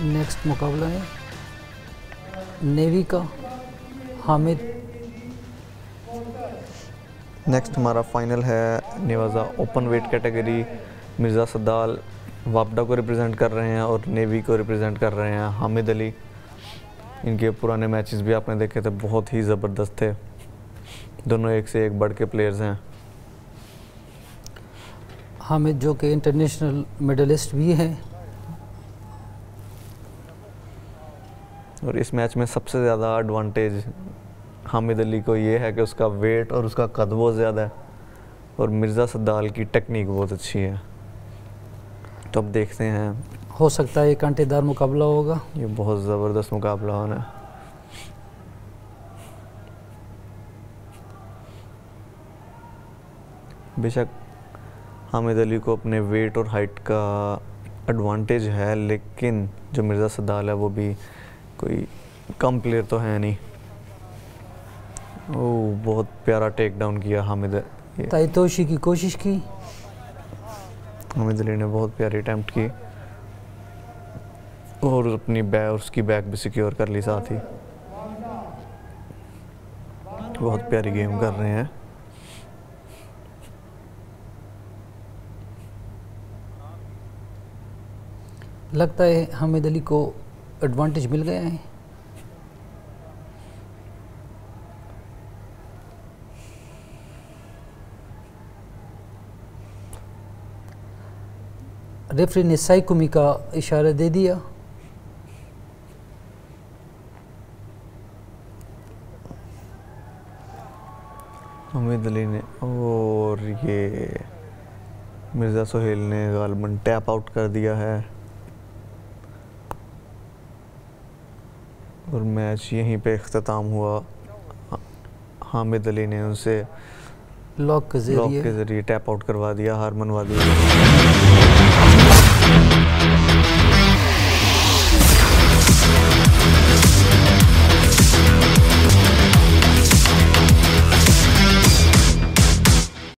Next मुकाबला है। Navy का हामिद। नेक्स्ट हमारा फाइनल है नेवाजा open weight category Mirza Saddal वापडा को रिप्रेजेंट कर रहे हैं और नेवी को रिप्रेजेंट कर रहे हैं हामिद अली। इनके पुराने मैचेस भी आपने देखे थे बहुत ही ज़बरदस्त थे। दोनों एक से एक बढ़ के प्लेयर्स हैं। हामिद जो कि इंटरनेशनल मेडलिस्ट भी हैं और इस मैच में सबसे ज़्यादा एडवांटेज हामिद अली को ये है कि उसका वेट और उसका कद बहुत ज़्यादा है और मिर्ज़ा सद्दाल की टेक्निक बहुत अच्छी है। तो अब देखते हैं। हो सकता है ये कांटेदार मुकाबला होगा। ये बहुत ज़बरदस्त मुकाबला होना है। बेशक हामिद अली को अपने वेट और हाइट का एडवांटेज है लेकिन जो मिर्ज़ा सद्दाल है वो भी कोई कम प्लेयर तो है नहीं। ओह बहुत प्यारा टेक डाउन किया हामिद। ताइतोशी की कोशिश की। हामिद अली ने बहुत प्यारी अटैम्प्ट की। और अपनी बैग उसकी बैग भी सिक्योर कर ली साथ ही। बहुत प्यारी गेम कर रहे हैं। लगता है हामिद अली को एडवांटेज मिल गया है। रेफरी ने साइकुमी का इशारा दे दिया। अली ने, और ये मिर्ज़ा सोहेल ने गालबन टैप आउट कर दिया है। और मैच यहीं पे अख्ताम हुआ। हामिद अली ने उनसे लॉक के लॉक ज़रिए। के ज़रिए टैप आउट करवा दिया हार मनवा दी।